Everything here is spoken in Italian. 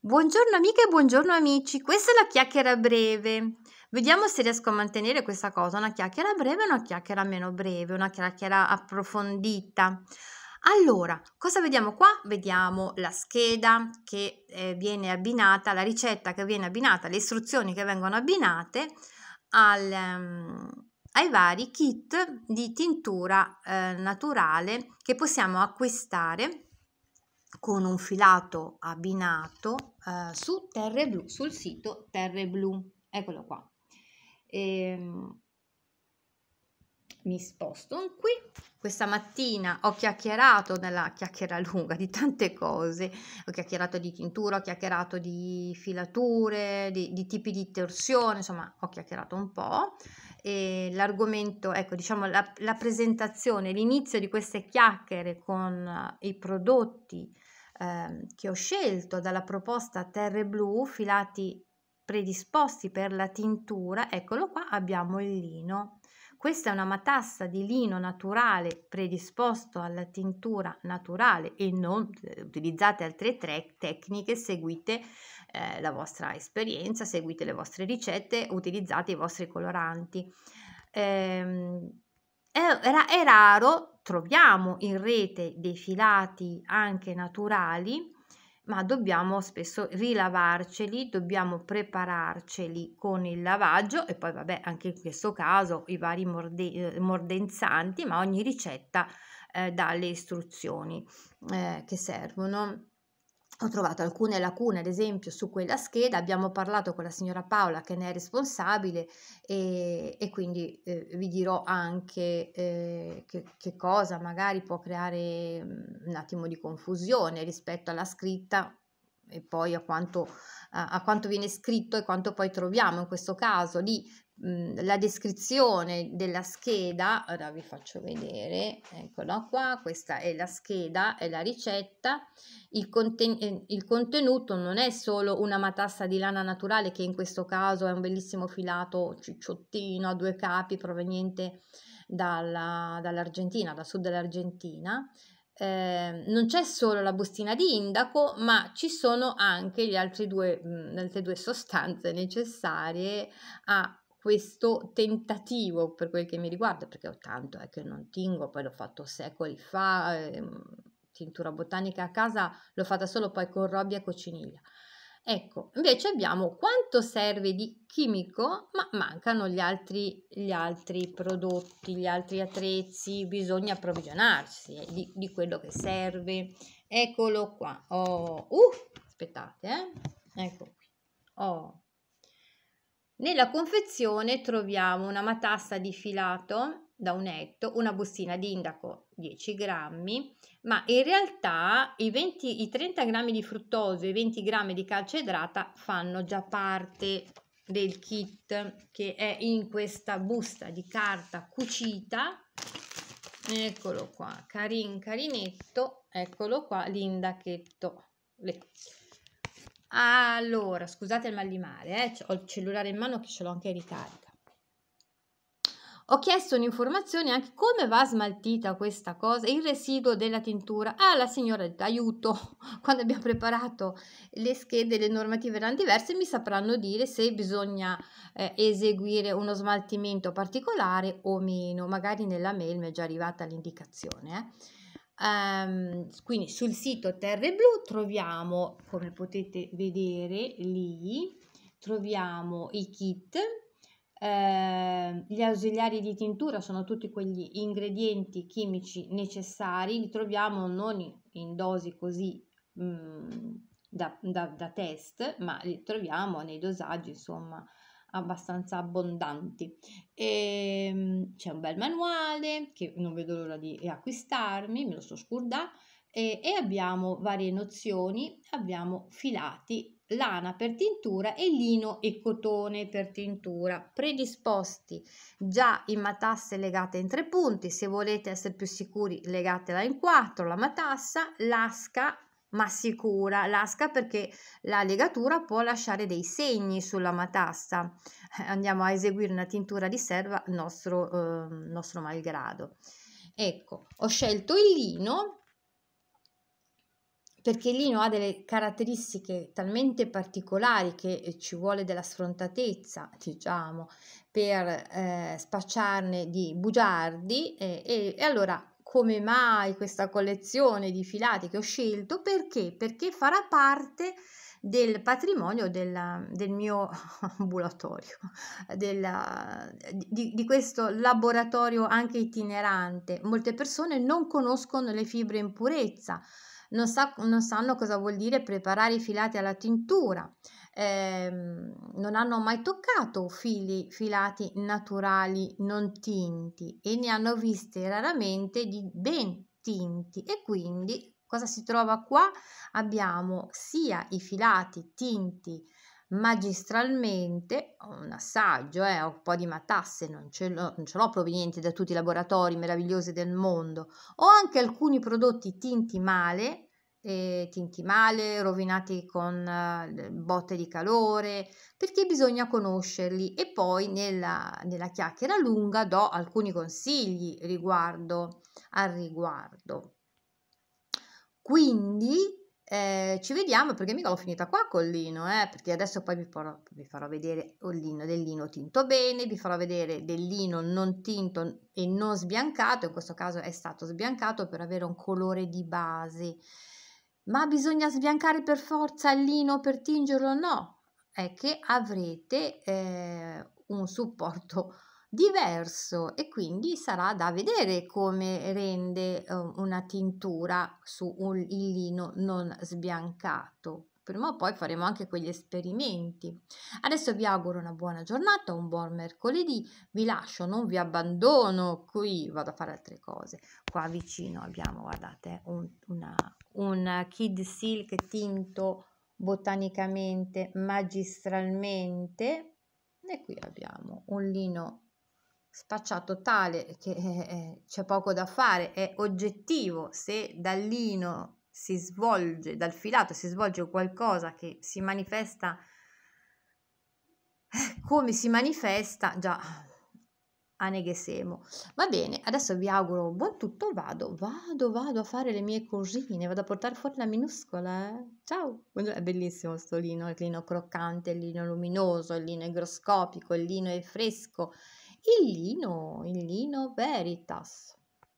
Buongiorno amiche e buongiorno amici, questa è la chiacchiera breve. Vediamo se riesco a mantenere questa cosa, una chiacchiera breve e una chiacchiera meno breve, una chiacchiera approfondita. Allora, cosa vediamo qua? Vediamo la scheda che eh, viene abbinata, la ricetta che viene abbinata, le istruzioni che vengono abbinate al, um, ai vari kit di tintura eh, naturale che possiamo acquistare con un filato abbinato eh, su Terre Blu, sul sito Terre Blu. Eccolo qua. Ehm, mi sposto qui. Questa mattina ho chiacchierato nella chiacchiera lunga di tante cose, ho chiacchierato di tintura, ho chiacchierato di filature, di, di tipi di torsione, insomma ho chiacchierato un po' e l'argomento, ecco, diciamo la, la presentazione, l'inizio di queste chiacchiere con uh, i prodotti uh, che ho scelto dalla proposta Terre Blu, filati predisposti per la tintura, eccolo qua, abbiamo il lino. Questa è una matassa di lino naturale predisposto alla tintura naturale e non eh, utilizzate altre tre tecniche, seguite eh, la vostra esperienza, seguite le vostre ricette, utilizzate i vostri coloranti. Eh, è, è raro, troviamo in rete dei filati anche naturali, ma dobbiamo spesso rilavarceli, dobbiamo prepararceli con il lavaggio e poi vabbè anche in questo caso i vari morde- eh, mordenzanti, ma ogni ricetta eh, dà le istruzioni eh, che servono ho trovato alcune lacune, ad esempio, su quella scheda, abbiamo parlato con la signora Paola che ne è responsabile e, e quindi eh, vi dirò anche eh, che, che, cosa magari può creare mm, un attimo di confusione rispetto alla scritta e poi a quanto, a, a quanto viene scritto e quanto poi troviamo in questo caso. Lì Mhmm, la descrizione della scheda, ora vi faccio vedere, eccola qua, questa è la scheda, è la ricetta, il, conten- eh, il contenuto non è solo una matassa di lana naturale che in questo caso è un bellissimo filato cicciottino a due capi proveniente dalla, dall'Argentina, dal sud dell'Argentina, eh, non c'è solo la bustina di indaco, ma ci sono anche mhmm, le altre due sostanze necessarie a questo tentativo per quel che mi riguarda, perché ho tanto è che non tingo, poi l'ho fatto secoli fa, eh, tintura botanica a casa l'ho fatta solo poi con robbia e cocciniglia. Ecco, invece abbiamo quanto serve di chimico, ma mancano gli altri, gli altri prodotti, gli altri attrezzi, bisogna approvvigionarsi eh, di, di, quello che serve. Eccolo qua. Oh, uh, aspettate, eh. Ecco qui. Oh, nella confezione troviamo una matassa di filato da un etto, una bustina di indaco 10 grammi, ma in realtà i, 20, i 30 grammi di fruttosio e i 20 grammi di calce idrata fanno già parte del kit che è in questa busta di carta cucita. Eccolo qua carin carinetto eccolo qua l'indachetto allora, scusate il mal di mare, eh? ho il cellulare in mano che ce l'ho anche in ricarica. Ho chiesto un'informazione anche come va smaltita questa cosa, il residuo della tintura. Ah, la signora ha detto aiuto, quando abbiamo preparato le schede, le normative erano diverse, mi sapranno dire se bisogna eh, eseguire uno smaltimento particolare o meno. Magari nella mail mi è già arrivata l'indicazione. Eh. Um, quindi sul sito Terre Blu troviamo, come potete vedere lì, troviamo i kit, eh, gli ausiliari di tintura sono tutti quegli ingredienti chimici necessari, li troviamo non in dosi così mh, mm, da, da, da, test, ma li troviamo nei dosaggi insomma abbastanza abbondanti. E, ehm, c'è un bel manuale che non vedo l'ora di acquistarmi, me lo sto scordando, e, e abbiamo varie nozioni, abbiamo filati lana per tintura e lino e cotone per tintura predisposti già in matasse legate in tre punti se volete essere più sicuri legatela in quattro la matassa lasca ma sicura l'asca perché la legatura può lasciare dei segni sulla matassa. Eh, andiamo a eseguire una tintura di serva nostro, eh, nostro malgrado. Ecco, ho scelto il lino perché il lino ha delle caratteristiche talmente particolari che ci vuole della sfrontatezza, diciamo, per eh, spacciarne di bugiardi e, e, e allora come mai questa collezione di filati che ho scelto? Perché? Perché farà parte del patrimonio della, del mio ambulatorio, della, di, di, questo laboratorio anche itinerante. Molte persone non conoscono le fibre in purezza, non, sa, non sanno cosa vuol dire preparare i filati alla tintura, eh, non hanno mai toccato fili filati naturali non tinti e ne hanno visti raramente di ben tinti e quindi cosa si trova qua? Abbiamo sia i filati tinti magistralmente, un assaggio, eh, un po' di matasse, non ce, l'ho, non ce l'ho provenienti da tutti i laboratori meravigliosi del mondo, ho anche alcuni prodotti tinti male, eh, tinti male, rovinati con eh, botte di calore, perché bisogna conoscerli e poi nella, nella chiacchiera lunga do alcuni consigli riguardo al riguardo. Quindi eh, ci vediamo perché mica l'ho finita qua col lino, eh, perché adesso poi vi farò, vi farò vedere il lino del lino tinto bene, vi farò vedere del lino non tinto e non sbiancato, in questo caso è stato sbiancato per avere un colore di base. Ma bisogna sbiancare per forza il lino per tingerlo? No, è che avrete eh, un supporto diverso e quindi sarà da vedere come rende uh, una tintura su un, lino non sbiancato. Prima o poi faremo anche quegli esperimenti. Adesso vi auguro una buona giornata, un buon mercoledì. Vi lascio, non vi abbandono. Qui vado a fare altre cose. Qua vicino abbiamo, guardate, un, una, un Kid Silk tinto botanicamente, magistralmente. E qui abbiamo un lino spacciato tale che eh, eh, c'è poco da fare, è oggettivo, se dal lino si svolge, dal filato si svolge qualcosa che si manifesta come si manifesta, già a neghesemo. Va bene, adesso vi auguro buon tutto, vado, vado, vado a fare le mie cosine, vado a portare fuori la minuscola, eh? Ciao! È bellissimo sto lino, il lino croccante, il lino luminoso, il lino igroscopico, il lino è fresco, il lino, il lino veritas.